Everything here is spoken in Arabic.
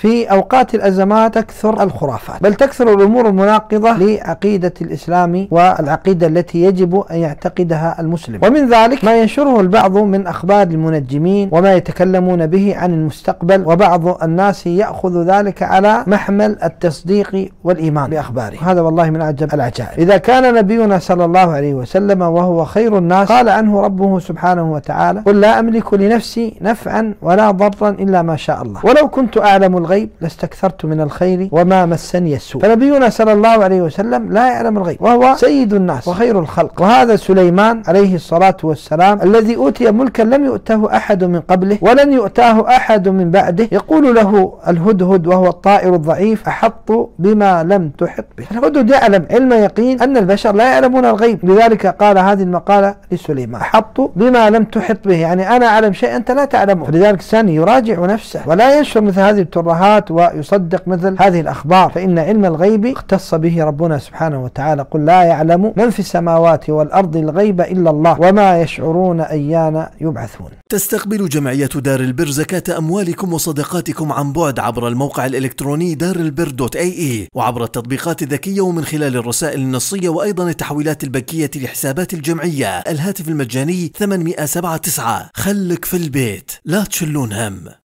في أوقات الأزمات تكثر الخرافات. بل تكثر الأمور المناقضة لعقيدة الإسلام والعقيدة التي يجب أن يعتقدها المسلم. ومن ذلك ما ينشره البعض من أخبار المنجمين وما يتكلمون به عن المستقبل وبعض الناس يأخذ ذلك على محمل التصديق والإيمان بأخباره. هذا والله من أعجب العجائب. إذا كان نبينا صلى الله عليه وسلم وهو خير الناس قال عنه ربه سبحانه وتعالى قل لا أملك لنفسي نفعا ولا ضرا إلا ما شاء الله. ولو كنت أعلم الغيب لاستكثرت من الخير وما مسني السوء. فنبينا صلى الله عليه وسلم لا يعلم الغيب وهو سيد الناس وخير الخلق. وهذا سليمان عليه الصلاة والسلام الذي أوتي ملكا لم يؤته أحد من قبله ولن يؤتاه أحد من بعده. يقول له الهدهد وهو الطائر الضعيف أحط بما لم تحط به. الهدهد يعلم علم يقين أن البشر لا يعلمون الغيب. لذلك قال هذه المقالة لسليمان أحط بما لم تحط به. يعني أنا أعلم شيء أنت لا تعلمه. فلذلك الإنسان يراجع نفسه ولا ينشر مثل هذه الترهات ويصدق مثل هذه الأخبار. فإن علم الغيب اختص به ربنا سبحانه وتعالى. قل لا يعلم من في السماوات والأرض الغيب إلا الله وما يشعرون أيان يبعثون. تستقبل جمعية دار البر زكاة أموالكم وصدقاتكم عن بعد عبر الموقع الإلكتروني دار البر دوت اي اي وعبر التطبيقات الذكية ومن خلال الرسائل النصية وأيضا التحويلات البنكية لحسابات الجمعية. الهاتف المجاني 879 خلك في البيت. لا تشلون هم.